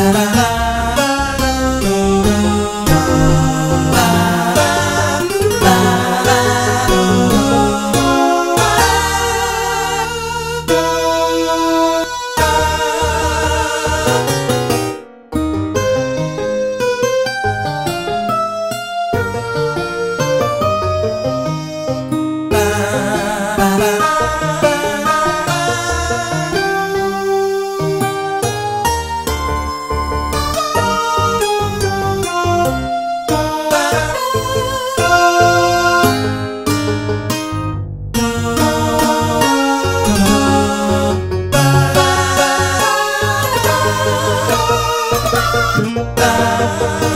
Go! Música